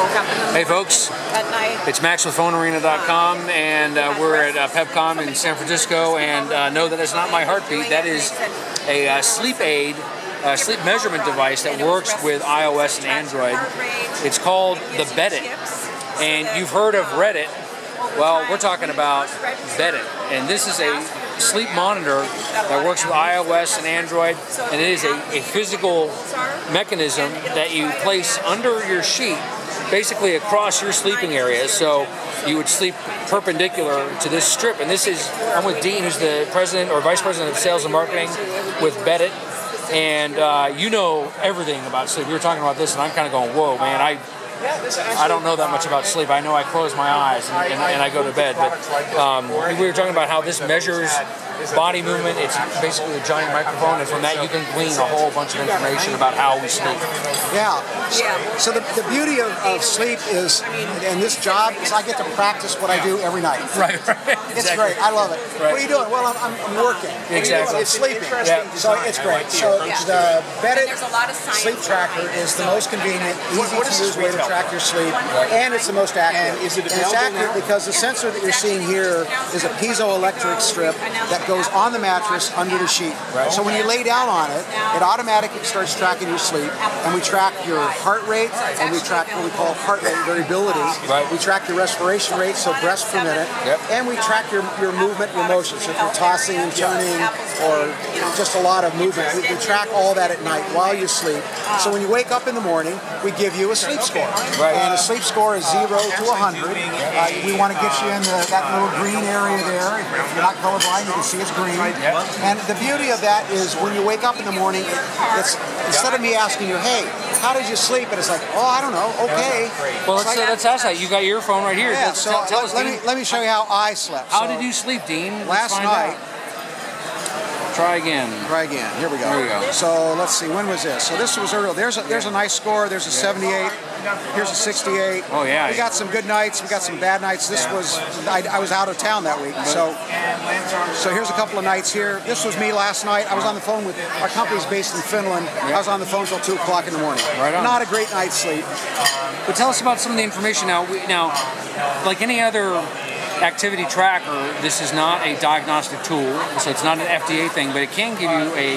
woke up Hey folks, at night. it's Max with PhoneArena.com and uh, we're at uh, PepCom in San Francisco and uh, know that it's not my heartbeat. That is a uh, sleep aid, uh, sleep measurement device that works with iOS and Android. It's called the Beddit. And you've heard of Reddit. Well, we're talking about Beddit. And this is a sleep monitor that works with iOS and Android. And it is a, a physical mechanism that you place under your sheet basically across your sleeping area. So you would sleep perpendicular to this strip. And this is, I'm with Dean, who's the president or vice president of sales and marketing with Beddit. And uh, you know everything about sleep. We were talking about this, and I'm kind of going, whoa, man, I I don't know that much about sleep. I know I close my eyes and, and, and I go to bed. But um, we were talking about how this measures body movement. It's basically a giant microphone, and from that you can glean a whole bunch of information about how we sleep. Yeah. So the, the beauty of, of sleep is, and this job is I get to practice what I do every night. Right, right. It's Exactly. great. I love it. Right. What are you doing? Well, I'm, I'm, I'm working. Exactly. It's sleeping. Yeah. So it's great. So the Beddit There's a lot of science sleep tracker is the most convenient, easy to use way to track your sleep, and it's the most accurate. And is it it's available accurate now? because the sensor that you're seeing here is a piezoelectric strip that goes on the mattress under the sheet. So when you lay down on it, it automatically starts tracking your sleep, and we track your heart rate, and we track what we call heart rate variability. Right. We track your respiration rate, so breaths per minute, Yep. and we track your, your movement, your motion. So if you're tossing and turning, or just a lot of movement, we, we track all that at night while you sleep. So when you wake up in the morning, we give you a sleep score. Right. And a sleep score is zero to 100. Uh, we want to get you in the, that little green area there. If you're not colorblind, you can see it's green. And the beauty of that is when you wake up in the morning, it's instead of me asking you, hey, how did you sleep? And it's like, oh, I don't know, okay. Well, let's, like- let's ask that. You got your phone right here. yeah, Let's so tell, tell us, let me let me show you how I slept. How So, did you sleep, Dean? Let's Last night, out. Try again. Try again. Here we go. There we go. So let's see. When was this? So this was earlier. There's a there's a nice score. There's a 78. Here's a 68. Oh, yeah. We got some good nights. We got some bad nights. This was I, I was out of town that week. So so here's a couple of nights here. This was me last night. I was on the phone with our company's based in Finland. I was on the phone till two o'clock in the morning. Right on. Not a great night's sleep. But tell us about some of the information now. We, now, like any other activity tracker, this is not a diagnostic tool, so it's not an FDA thing, but it can give you a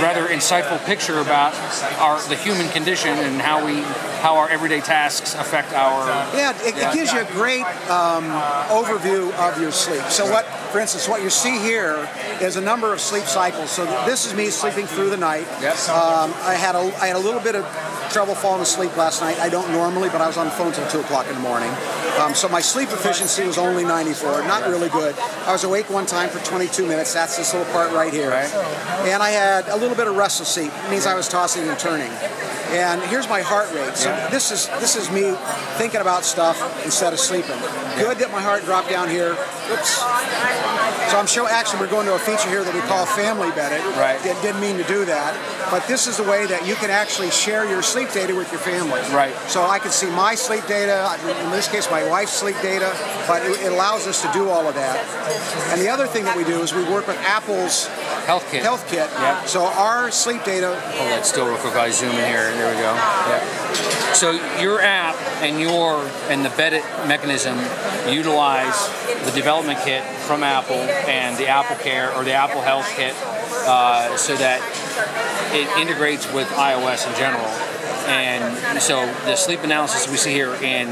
rather insightful picture about our the human condition and how we how our everyday tasks affect our. Yeah, it, it gives you a great um, overview of your sleep. So what, for instance, what you see here is a number of sleep cycles. So this is me sleeping through the night. Yes. Um, I had a I had a little bit of trouble falling asleep last night. I don't normally, but I was on the phone till two o'clock in the morning. Um, so my sleep efficiency was only 94, not really good. I was awake one time for 22 minutes. That's this little part right here. Right. And I had a little bit of restless sleep. It means I was tossing and turning. And here's my heart rate. So this is this is me thinking about stuff instead of sleeping. Good that my heart dropped down here. Oops. So I'm sure actually we're going to a feature here that we call Family Bedded. Right. Did- Didn't mean to do that, but this is the way that you can actually share your sleep data with your family. Right. So I can see my sleep data. In this case, my wife's sleep data. But it, it allows us to do all of that. And the other thing that we do is we work with Apple's Health kit. Health Kit. Yeah. So our sleep data Hold that still real quick. I zoom in here. There we go. Yeah. So your app and your and the Beddit mechanism utilize the development kit from Apple and the Apple Care or the Apple Health Kit, uh, so that it integrates with iOS in general. And so the sleep analysis we see here in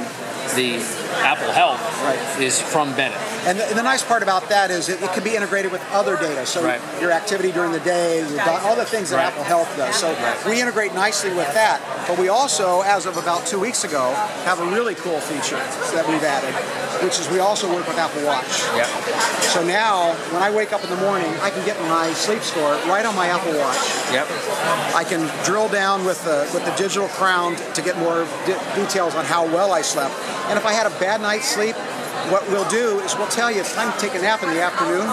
the Apple Health Right. is from Beddit. And the, and the nice part about that is it, it can be integrated with other data. So Right. your activity during the day, all the things that Right. Apple Health does. So we integrate nicely with that. But we also, as of about two weeks ago, have a really cool feature that we've added, which is we also work with Apple Watch. Yeah. So now, when I wake up in the morning, I can get my sleep score right on my Apple Watch. Yep. I can drill down with the with the digital crown to get more de- details on how well I slept. And if I had a bad night's sleep, what we'll do is we'll tell you it's time to take a nap in the afternoon.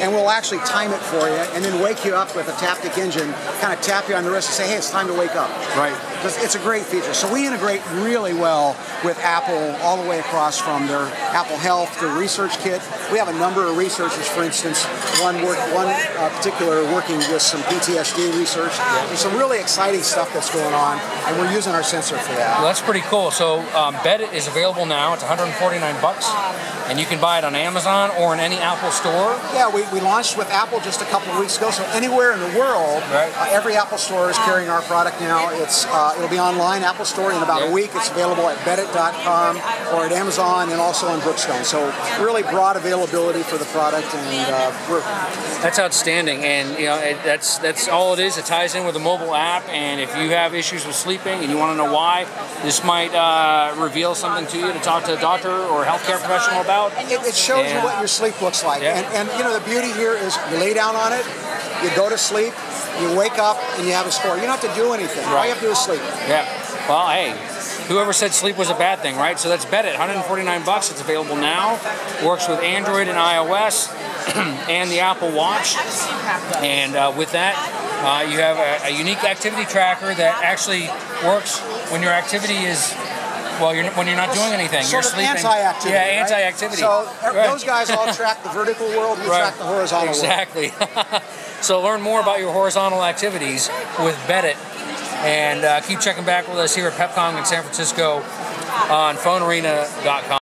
and we'll actually time it for you, and then wake you up with a Taptic engine, kind of tap you on the wrist and say, hey, it's time to wake up. Right. Because it's a great feature. So we integrate really well with Apple all the way across from their Apple Health, their research kit. We have a number of researchers, for instance, one work, one uh, particular working with some PTSD research. There's some really exciting stuff that's going on, and we're using our sensor for that. Well, that's pretty cool. So um, Beddit is available now. It's 149 bucks, and you can buy it on Amazon or in any Apple store. Yeah, we, we launched with Apple just a couple of weeks ago. So anywhere in the world, Right. uh, every Apple store is carrying our product now. It's uh, it'll be online Apple Store in about a week. It's available at Beddit.com or at Amazon and also on Brookstone. So really broad availability for the product, and uh, we're That's outstanding, and you know it, that's that's all it is. It ties in with a mobile app, and if you have issues with sleeping and you want to know why, this might uh, reveal something to you to talk to a doctor or a healthcare professional about. It, it shows Yeah. you what your sleep looks like. Yeah. And, and, you know, the beauty here is you lay down on it, you go to sleep, you wake up, and you have a score. You don't have to do anything. All you have to do is sleep. Yeah. Well, hey, whoever said sleep was a bad thing, right? So that's Beddit, 149 bucks. It's available now. Works with Android and iOS and the Apple Watch. And uh, with that, uh, you have a, a unique activity tracker that actually works when your activity is. Well, you're, when you're not doing anything, you're sleeping. anti-activity. Yeah, anti-activity. So uh, Right. those guys all track the vertical world. We Right. track the horizontal world. Exactly. so learn more about your horizontal activities with Beddit, and uh, keep checking back with us here at PepCom in San Francisco on PhoneArena.com.